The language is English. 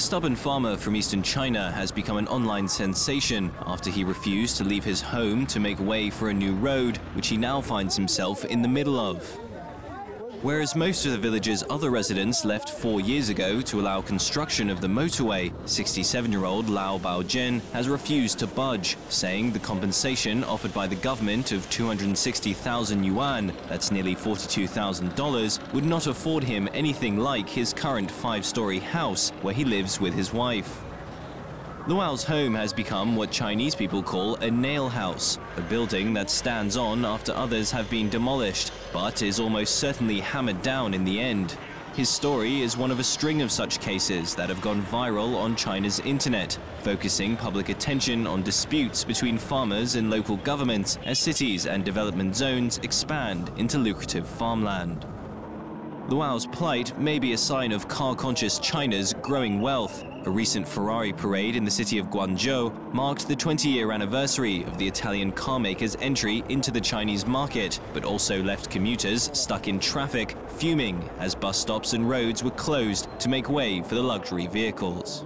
stubborn farmer from eastern China has become an online sensation after he refused to leave his home to make way for a new road, which he now finds himself in the middle of. Whereas most of the village's other residents left four years ago to allow construction of the motorway, 67-year-old Luo Baogen has refused to budge, saying the compensation offered by the government of 260,000 yuan, that's nearly $42,000, would not afford him anything like his current five-story house where he lives with his wife. Luo's home has become what Chinese people call a nail house, a building that stands on after others have been demolished, but is almost certainly hammered down in the end. His story is one of a string of such cases that have gone viral on China's internet, focusing public attention on disputes between farmers and local governments as cities and development zones expand into lucrative farmland. Luo's plight may be a sign of car-conscious China's growing wealth. A recent Ferrari parade in the city of Guangzhou marked the 20-year anniversary of the Italian carmaker's entry into the Chinese market, but also left commuters stuck in traffic, fuming as bus stops and roads were closed to make way for the luxury vehicles.